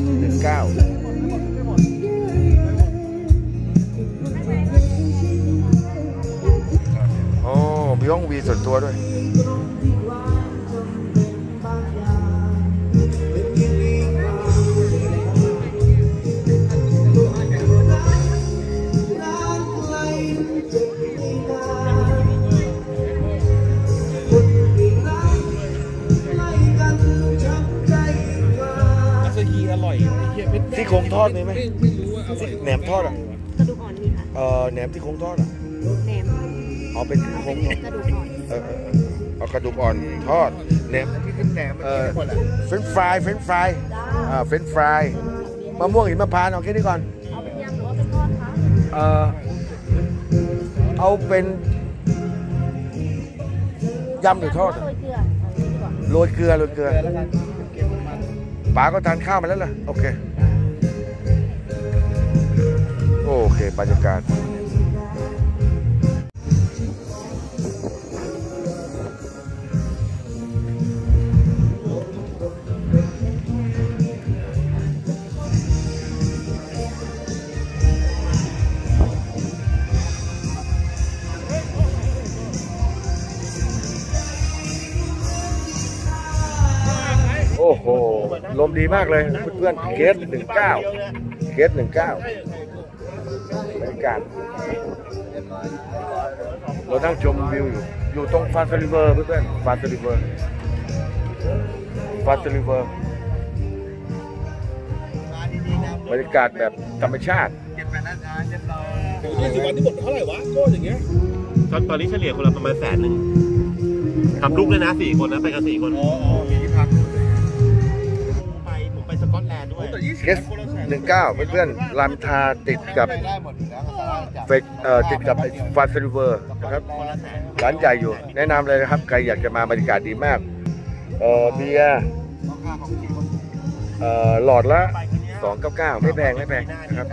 S19 โอ้มีห้องวีส่วนตัวด้วย ซี่โครงทอดมีไหมไม่รู้ว่าอร่อยแหนมทอดอะกระดูกอ่อนมีค่ะเออแหนมซี่โครงทอดอะแหนมเอาเป็นโครเป็นงทอดกระดูกอ่อนเออเออเออเอากระดูกอ่อนทอดแหนมที่เป็นแหนมมันเอกินอได้หมดแหละเฟรนช์ฟรายเฟรนช์ฟรายอ่าเฟรนช์ฟรายมะม่วงหิมพานต์เอาแค่นี้ก่อนเอาเป็นยำหรือว่าเป็นทอดคะเออเอาเป็นยำหรือทอดโรอะยเกลือเอาอย่างนี้ดีกว่าโรยเกลือโรยเกลือเกลือแล้วกันเก็บมันป๋าก็ทานข้าวมาแล้วเหรอโอเค เคบรรยากาศโอ้โห ลมดีมากเลย เพื่อนๆเคสหนึ่งเก้าเคสหนึ่งเก้า บรรยากาศเรานั่งชมวิวอยู่ อยู่ตรงฟาสลิเวอร์เพื่อนๆฟาสลิเวอร์ฟาสลิเวอร์มาดีๆนะบรรยากาศแบบธรรมชาติเก็บไปนะจ๊ะเรียบร้อยยี่สิบวันที่หมดเท่าไหร่วะโก้อย่างเงี้ยตอนตอนนี้เฉลี่ยคนละประมาณแสนหนึ่งทำลูกเลยนะสี่คนนะไปกันสี่คน เคสหนึ่งเก้าเพื่อนๆลามทาติดกับได้หมดอยู่แล้วสามารถจับเฟกเอ่อติดกับฟาสซิเวอร์นะครับร้านใหญ่อยู่ แนะนำเลยนะครับ ใครอยากจะมาบรรยากาศดีมาก เอ่อเบียร์ราคาของจริงเอ่อหลอดละ 299 ไม่แพงไม่แพงนะครับ